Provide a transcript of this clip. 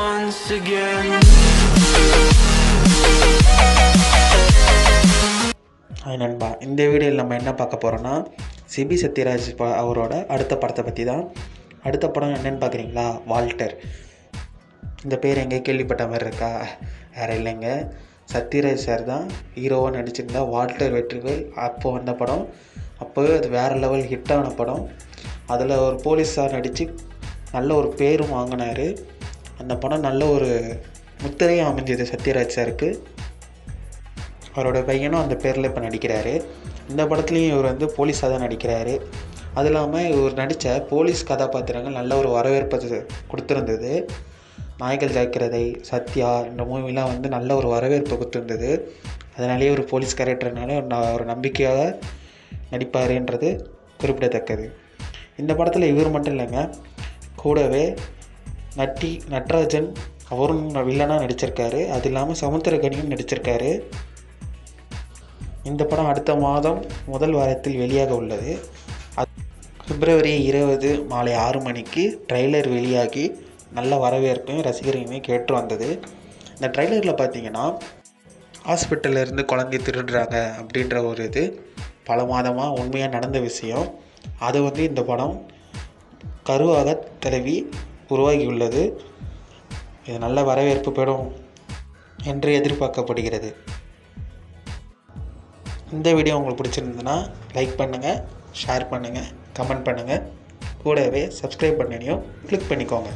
once again. Hi நண்பா. இந்த வீடியோவில் நம்ம என்ன பார்க்க போகிறோன்னா சிபி சத்யராஜ் ப- அவரோட அடுத்த படத்தை பற்றி தான் அடுத்த படம் என்னென்னு பார்க்குறீங்களா வால்டர். இந்த பேர் எங்கே கேள்விப்பட்ட மாதிரி இருக்கா? வேறு இல்லைங்க. சத்யராஜ் சார் தான் ஹீரோவாக நடிச்சிருந்தா வால்டர் வெற்றிவேல் அப்போ வந்த படம். அப்போவே அது வேறு லெவல் ஹிட்டான படம். அதில் ஒரு போலீஸாக நடித்து நல்ல ஒரு பேரும் வாங்கினார். அந்த படம் நல்ல ஒரு முத்திரையும் அமைஞ்சது சத்யராஜ் சாருக்கு. அவரோட பையனும் அந்த பேரில் இப்போ நடிக்கிறாரு. இந்த படத்துலேயும் இவர் வந்து போலீஸாக தான் நடிக்கிறாரு. அது இல்லாமல் இவர் நடித்த போலீஸ் கதாபாத்திரங்கள் நல்ல ஒரு வரவேற்பை கொடுத்துருந்தது. நாய்கள் ஜாக்கிரதை சத்யா இந்த மூவிலாம் வந்து நல்ல ஒரு வரவேற்பு கொடுத்துருந்தது. அதனாலேயே ஒரு போலீஸ் கேரக்டர்னால ஒரு நம்பிக்கையாக நடிப்பாருன்றது குறிப்பிடத்தக்கது. இந்த படத்தில் இவர் மட்டும் இல்லைங்க கூடவே நட்டி நட்ராஜன் அவரும் வில்லனாக நடிச்சிருக்காரு. அது இல்லாமல் சமுத்திரகனியும் நடிச்சிருக்காரு. இந்த படம் அடுத்த மாதம் முதல் வாரத்தில் வெளியாக உள்ளது. பிப்ரவரி இருபது மாலை ஆறு மணிக்கு ட்ரைலர் வெளியாகி நல்ல வரவேற்பையும் ரசிகரையுமே கேட்டு வந்தது. இந்த ட்ரைலரில் பார்த்தீங்கன்னா ஹாஸ்பிட்டல்லேருந்து குழந்தை திருடுறாங்க அப்படின்ற ஒரு இது பல மாதமாக உண்மையாக நடந்த விஷயம். அது வந்து இந்த படம் கருவாக தழுவி உருவாகியுள்ளது. இது நல்ல வரவேற்பு பெறும் என்று எதிர்பார்க்கப்படுகிறது. இந்த வீடியோ உங்களுக்கு பிடிச்சிருந்ததுன்னா லைக் பண்ணுங்கள் ஷேர் பண்ணுங்கள் கமெண்ட் பண்ணுங்கள் கூடவே சப்ஸ்கிரைப் பண்ணினையும் கிளிக் பண்ணிக்கோங்க.